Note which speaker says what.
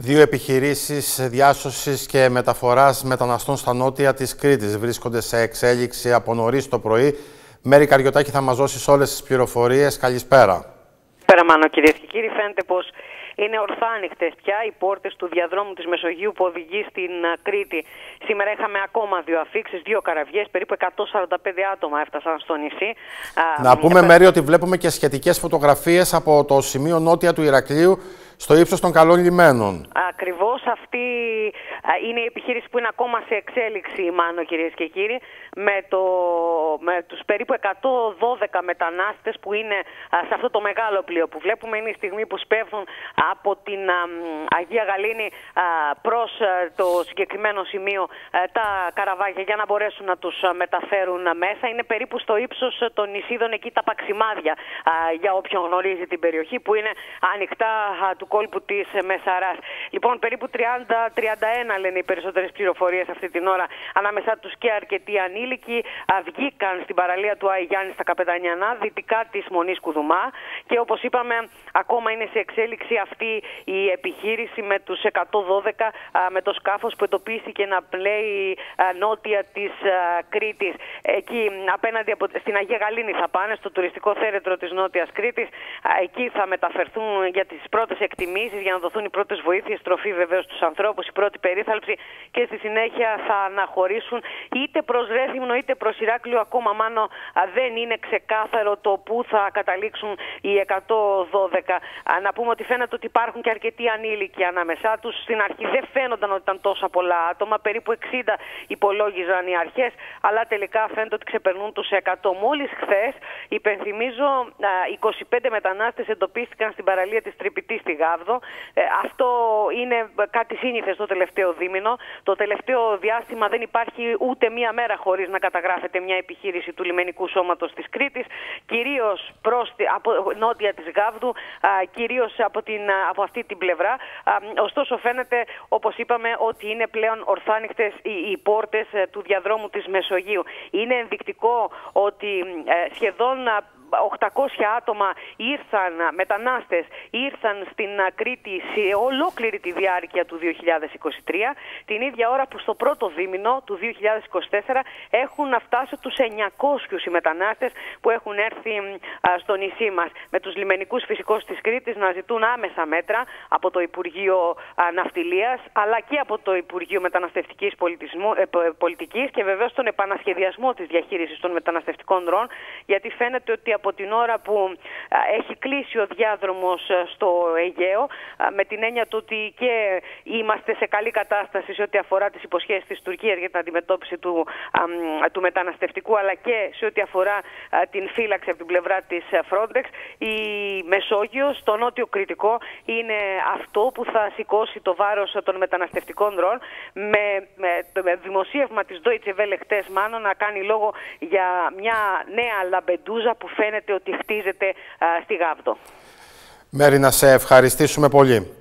Speaker 1: Δύο επιχειρήσεις διάσωσης και μεταφοράς μεταναστών στα νότια της Κρήτης βρίσκονται σε εξέλιξη από νωρίς το πρωί. Μέρη Καριωτάκη θα μας δώσει όλες τις πληροφορίες. Καλησπέρα.
Speaker 2: Καλησπέρα Μάνο κυρίες και κύριοι. Φαίνεται πως είναι ορθάνυχτε πια οι πόρτες του διαδρόμου της Μεσογείου που οδηγεί στην Κρήτη. Σήμερα είχαμε ακόμα δύο αφήξεις, δύο καραβιές, περίπου 145 άτομα έφτασαν στο νησί.
Speaker 1: Να πούμε, Μέρη, ότι βλέπουμε και σχετικές φωτογραφίες από το σημείο νότια του Ηρακλείου στο ύψος των καλών λιμένων.
Speaker 2: Ακριβώς αυτή είναι η επιχείρηση που είναι ακόμα σε εξέλιξη, μάλλον κυρίες και κύριοι, με, το, με τους περίπου 112 μετανάστες που είναι σε αυτό το μεγάλο πλοίο που βλέπουμε. Είναι η στιγμή που σπέβδουν από την Αγία Γαλήνη προς το συγκεκριμένο σημείο τα καραβάγια για να μπορέσουν να τους μεταφέρουν μέσα. Είναι περίπου στο ύψος των νησίδων εκεί τα παξιμάδια για όποιον γνωρίζει την περιοχή που είναι ανοιχτά του κόλπου της Μεσαράς. Λοιπόν, περίπου 30-31 λένε οι περισσότερες πληροφορίες αυτή την ώρα. Ανάμεσά τους και αρκετοί ανήλικοι βγήκαν στην παραλία του Άι Γιάννη στα Καπετανιανά, δυτικά της Μονής Κουδουμά. Και όπως είπαμε, ακόμα είναι σε εξέλιξη αυτή η επιχείρηση με τους 112 με το σκάφος που εντοπίστηκε να πλέει νότια της Κρήτης. Εκεί απέναντι από, στην Αγία Γαλήνη θα πάνε, στο τουριστικό θέρετρο της Νότιας Κρήτης. Εκεί θα μεταφερθούν για τις πρώτες εκτιμήσει εκτιμήσεις για να δοθούν οι πρώτες βοήθειες, τροφή βεβαίως στους ανθρώπους, η πρώτη περίθαλψη και στη συνέχεια θα αναχωρήσουν είτε προς Ρέθυμνο είτε προς Ηράκλειο. Ακόμα μάλλον δεν είναι ξεκάθαρο το πού θα καταλήξουν οι 112. Να πούμε ότι φαίνεται ότι υπάρχουν και αρκετοί ανήλικοι ανάμεσά τους. Στην αρχή δεν φαίνονταν ότι ήταν τόσα πολλά άτομα, περίπου 60 υπολόγιζαν οι αρχές, αλλά τελικά φαίνεται ότι ξεπερνούν τους 100. Μόλις χθες, υπενθυμίζω, 25 μετανάστες εντοπίστηκαν στην παραλία της Τρυπητής στη ε, αυτό είναι κάτι σύνηθες το τελευταίο δίμηνο. Το τελευταίο διάστημα δεν υπάρχει ούτε μία μέρα χωρίς να καταγράφεται μια επιχείρηση του λιμενικού σώματος της Κρήτης, κυρίως από νότια της Γάβδου, κυρίως από, από αυτή την πλευρά. Ωστόσο, φαίνεται, όπως είπαμε, ότι είναι πλέον ορθάνυχτε οι, οι πόρτες ε, του διαδρόμου της Μεσογείου. Είναι ενδεικτικό ότι ε, σχεδόν 800 άτομα ήρθαν, μετανάστες, ήρθαν στην Κρήτη σε ολόκληρη τη διάρκεια του 2023, την ίδια ώρα που στο πρώτο δίμηνο του 2024 έχουν φτάσει τους 900 οι μετανάστες που έχουν έρθει στο νησί μας. Με τους λιμενικούς φυσικούς της Κρήτης να ζητούν άμεσα μέτρα από το Υπουργείο Ναυτιλίας αλλά και από το Υπουργείο Μεταναστευτικής Πολιτισμού, ε, Πολιτικής και βεβαίως τον επανασχεδιασμό της διαχείρισης των μεταναστευτικών δρόμων γιατί φαίνεται ότι από την ώρα που έχει κλείσει ο διάδρομος στο Αιγαίο με την έννοια του ότι και είμαστε σε καλή κατάσταση σε ό,τι αφορά τις υποσχέσεις της Τουρκίας για την αντιμετώπιση του, του μεταναστευτικού αλλά και σε ό,τι αφορά την φύλαξη από την πλευρά της Frontex. Η Μεσόγειος, το νότιο κριτικό είναι αυτό που θα σηκώσει το βάρος των μεταναστευτικών δρόμων με, με το δημοσίευμα της Deutsche Welle χτες μάλλον να κάνει λόγο για μια νέα λαμπεντούζα που φαίνεται φαίνεται ότι χτίζεται στη Γάβδο.
Speaker 1: Μέρη, να σε ευχαριστήσουμε πολύ.